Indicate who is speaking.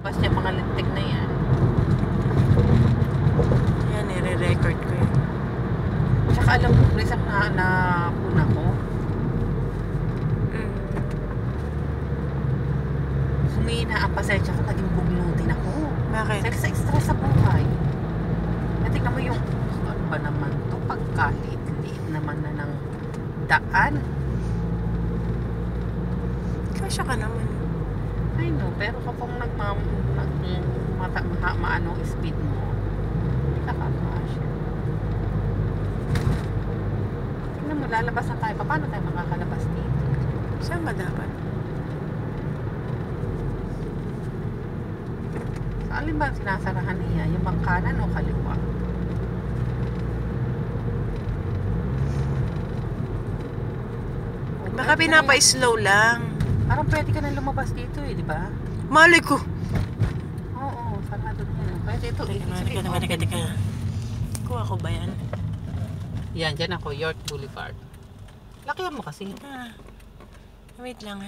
Speaker 1: Tapos niya mga lintik na yan.
Speaker 2: Yan, nire-record ko yun.
Speaker 1: Tsaka alam Chris, ang na, na puna ko.
Speaker 2: Mm.
Speaker 1: Humina ang pasensya ko, naging bugnutin ako.
Speaker 2: Bakit?
Speaker 1: Dahil sa stress sa buhay. At tingnan mo yung, ano ba naman to, pagkaliit-liit naman na ng daan.
Speaker 2: Kasya ka naman.
Speaker 1: I know, pero kapag nagmam, nag, mata, ma, maano speed mo, hindi ka kakasya. Tingnan mo, lalabas na tayo. Paano tayo makakalabas dito?
Speaker 2: Saan ba dapat?
Speaker 1: Sa alin ba ang sinasarahan niya? Yung bang kanan o kaliwa?
Speaker 2: Baka pinapa-slow lang.
Speaker 1: Parang pwede ka na lumabas dito eh, di ba?
Speaker 2: Malay ko.
Speaker 1: Oo, sarado na yan. Pwede ito.
Speaker 2: Teka, teka,
Speaker 1: sabihin,
Speaker 2: teka, teka. Kuha ko ba yan?
Speaker 1: Yan, dyan ako, York Boulevard. Lakihan mo kasi.
Speaker 2: Ah, wait lang.